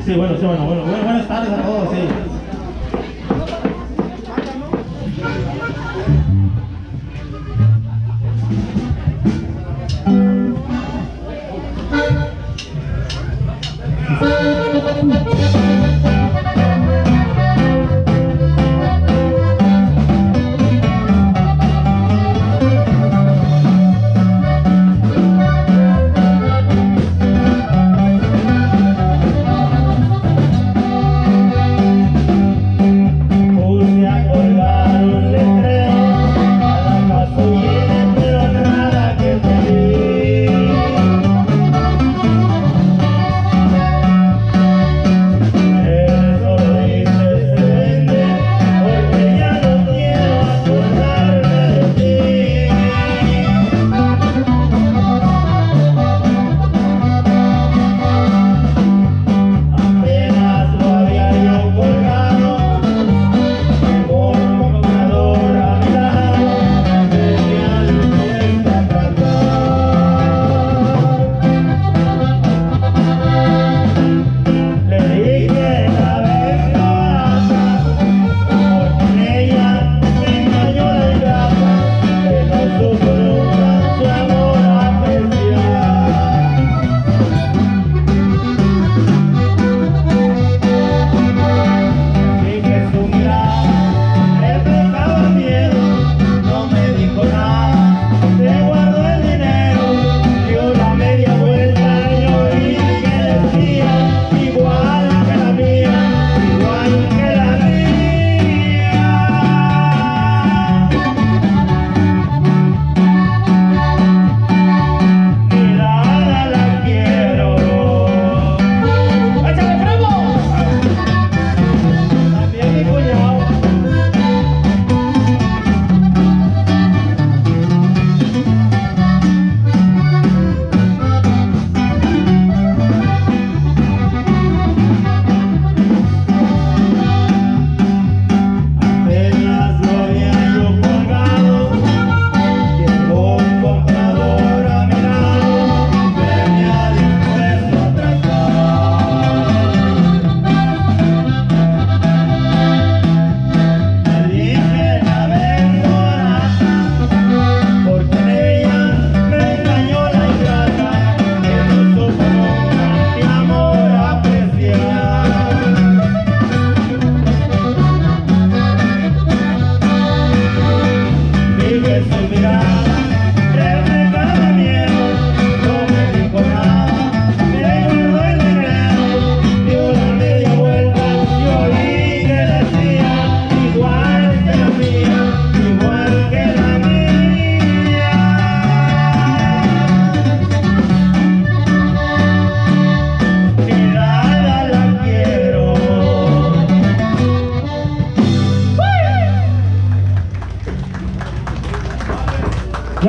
sí, sí, bueno, sí, bueno, bueno, buenas tardes a todos, sí.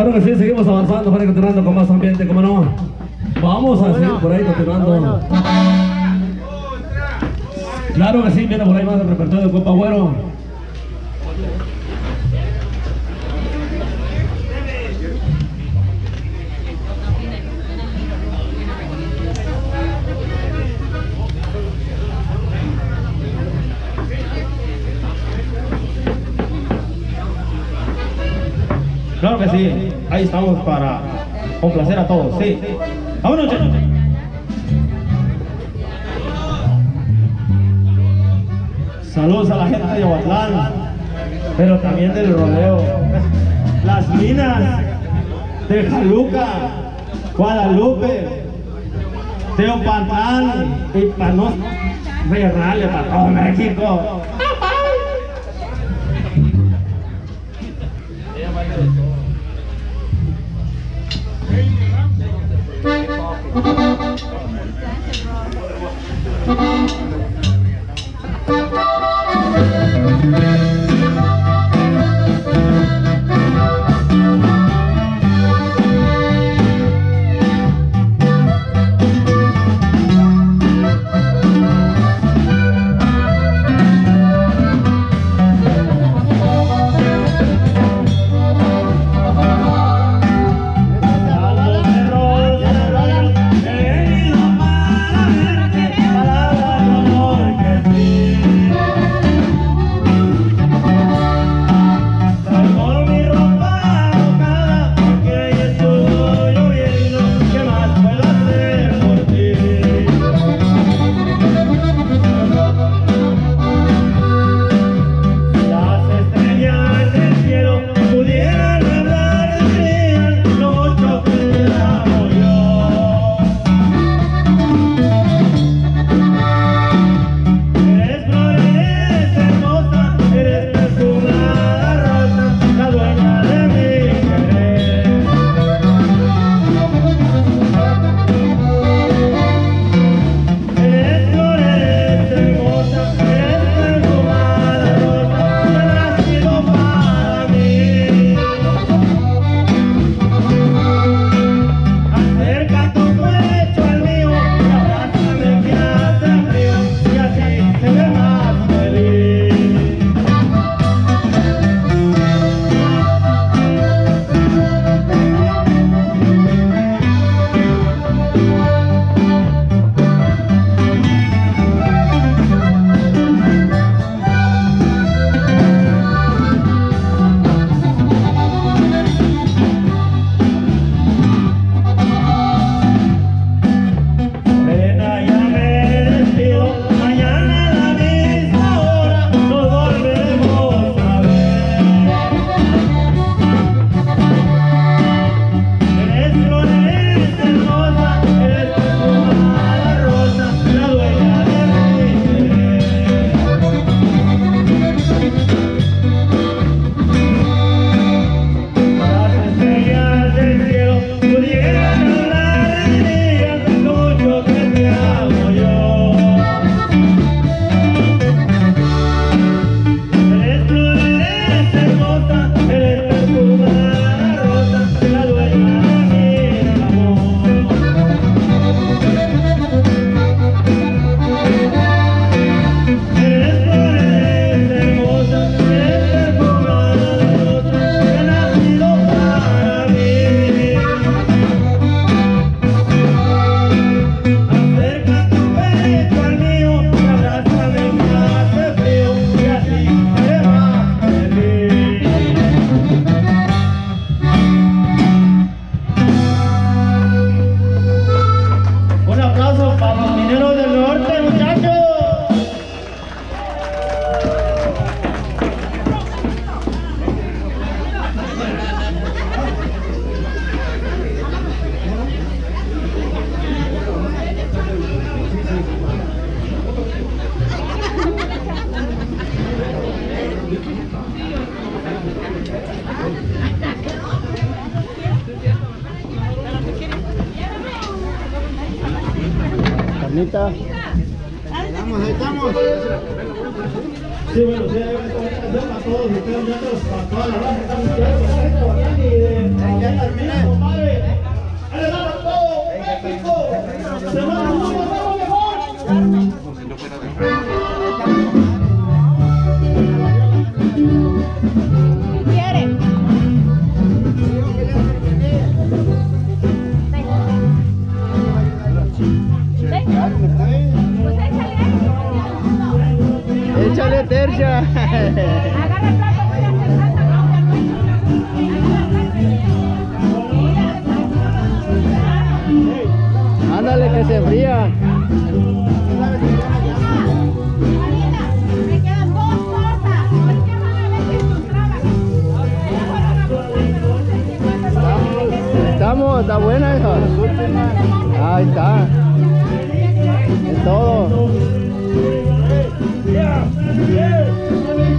Claro que pues sí, seguimos avanzando, para continuando con más ambiente, como no. Vamos a seguir por ahí continuando. Claro que sí, viene por ahí más el repertorio de Copa Güero. Claro que sí ahí estamos para complacer a todos, sí. Vámonos, chicos. Saludos a la gente de Aguatlán, pero también del rodeo. Las minas de Jaluca, Guadalupe, Teopantán y Panos Reales para todo México. Está. Estamos, ahí estamos. Sí, bueno, sí, hay una canción para todos ustedes, para toda la raza estamos y de compadre. Ándale que se enfría. Estamos, está buena hija. Ahí está. Es todo. Yeah. Yeah.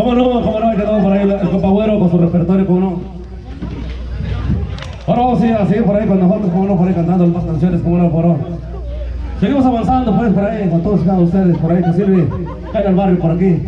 ¿Cómo no? ¿Cómo no? Ahí quedó por ahí el, el compa Güero con su repertorio, ¿cómo no? Ahora vamos a ir a seguir por ahí con nosotros, ¿cómo no? Por ahí cantando más canciones, ¿cómo no? Por hoy. Seguimos avanzando, pues, por ahí, con todos cada ustedes, por ahí, que sirve, cae al barrio por aquí.